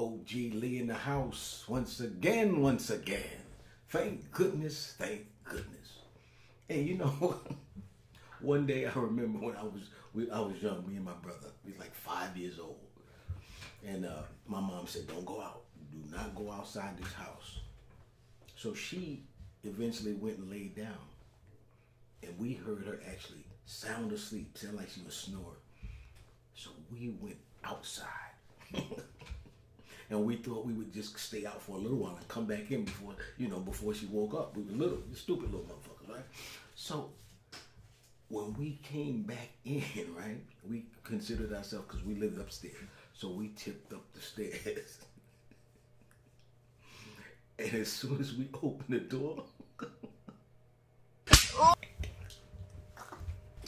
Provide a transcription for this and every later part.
OG Lee in the house once again, once again. Thank goodness, thank goodness. And you know, one day I remember when I was we, I was young, me and my brother, we was like five years old, and uh, my mom said, "Don't go out. Do not go outside this house." So she eventually went and laid down, and we heard her actually sound asleep, sound like she was snoring. So we went outside. and we thought we would just stay out for a little while and come back in before, you know, before she woke up. We were little, stupid little motherfuckers, right? So when we came back in, right, we considered ourselves because we lived upstairs. So we tipped up the stairs. and as soon as we opened the door,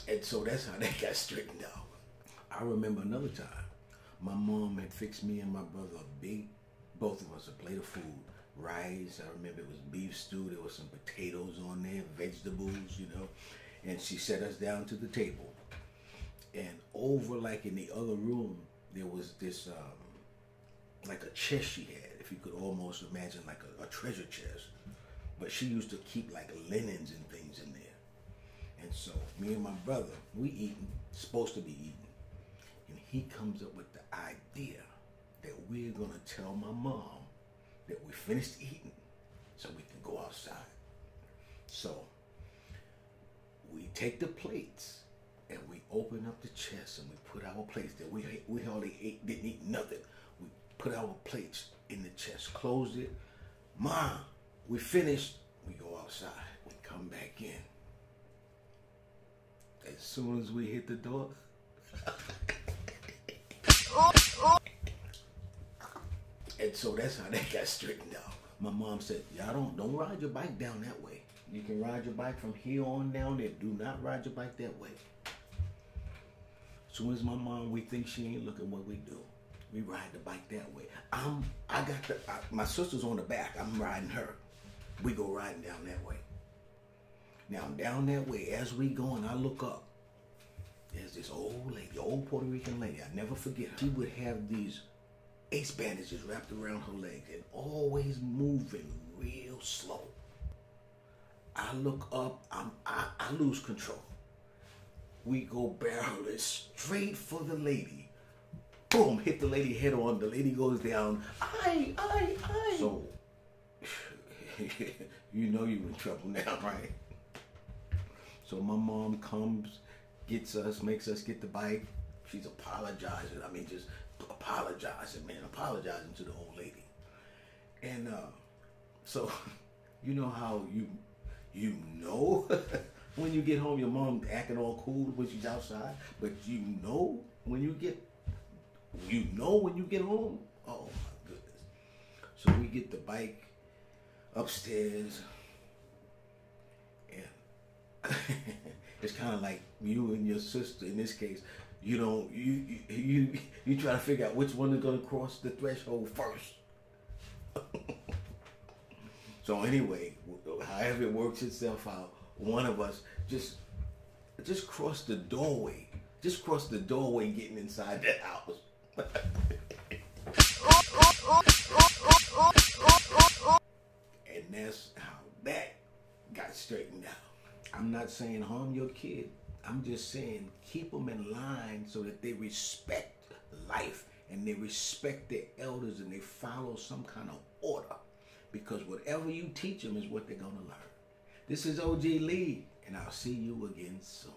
and so that's how that got straightened out. I remember another time, my mom had fixed me and my brother a big, both of us, a plate of food. Rice, I remember it was beef stew, there was some potatoes on there, vegetables, you know. And she set us down to the table. And over, like in the other room, there was this, um, like a chest she had, if you could almost imagine like a, a treasure chest. But she used to keep like linens and things in there. And so me and my brother, we eating, supposed to be eating. And he comes up with the idea that we're gonna tell my mom that we finished eating so we can go outside. So we take the plates and we open up the chest and we put our plates there. We we hardly ate, didn't eat nothing. We put our plates in the chest, closed it. Mom, we finished. We go outside. We come back in. As soon as we hit the door, and so that's how that got straightened out. My mom said, "Y'all don't don't ride your bike down that way. You can ride your bike from here on down there. Do not ride your bike that way." Soon as my mom, we think she ain't looking, what we do? We ride the bike that way. I'm, I got the, I, my sister's on the back. I'm riding her. We go riding down that way. Now down that way, as we going, I look up, there's this old lady, old Puerto Rican lady. I never forget. Her. She would have these ace bandages wrapped around her legs and always moving real slow. I look up, I'm, I, I lose control. We go barreling straight for the lady. Boom, hit the lady head on. The lady goes down. I, I, I. So, you know you're in trouble now, right? So my mom comes, gets us, makes us get the bike. She's apologizing. I mean, just apologizing, man, apologizing to the old lady. And uh, so, you know how you you know when you get home, your mom acting all cool when she's outside, but you know when you get you know when you get home. Oh my goodness! So we get the bike upstairs, and it's kind of like you and your sister in this case you don't you you you try to figure out which one is going to cross the threshold first. so anyway, however it works itself out, one of us just just cross the doorway, just cross the doorway, getting inside that house. and that's how that got straightened out. I'm not saying harm your kid. I'm just saying keep them in line so that they respect life and they respect their elders and they follow some kind of order. Because whatever you teach them is what they're going to learn. This is OG Lee, and I'll see you again soon.